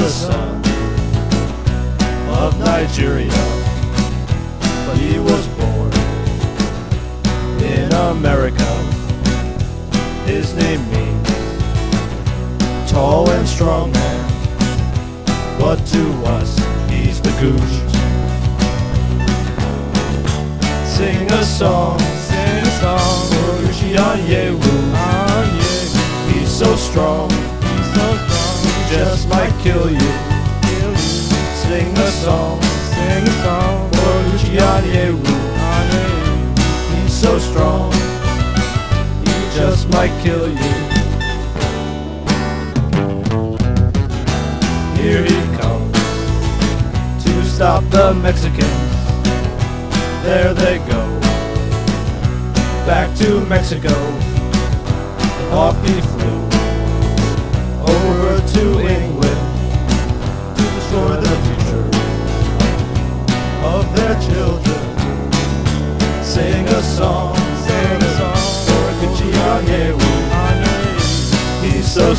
the son of Nigeria, but he was born in America. His name means tall and strong man, but to us he's the Gooch. Sing a song, sing a song, Sorushi He's so strong just might kill you. Sing a song, Sing a song. for Onyewu. He's so strong, he just might kill you. Here he comes to stop the Mexicans. There they go, back to Mexico. Off he flew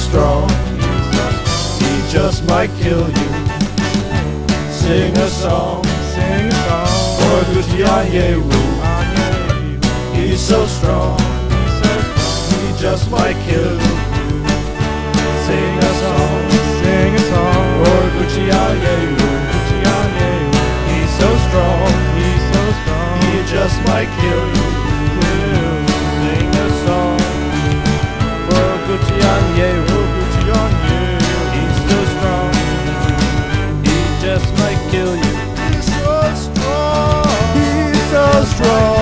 strong, he's so strong. he just might kill you. Sing a song Sing a song. for. Oh He's so strong, he's so strong. he just might kill you. Sing a song Sing a song. for. Oh He's so strong, he's so strong. he just might kill you. kill you. He's so strong. He's so strong.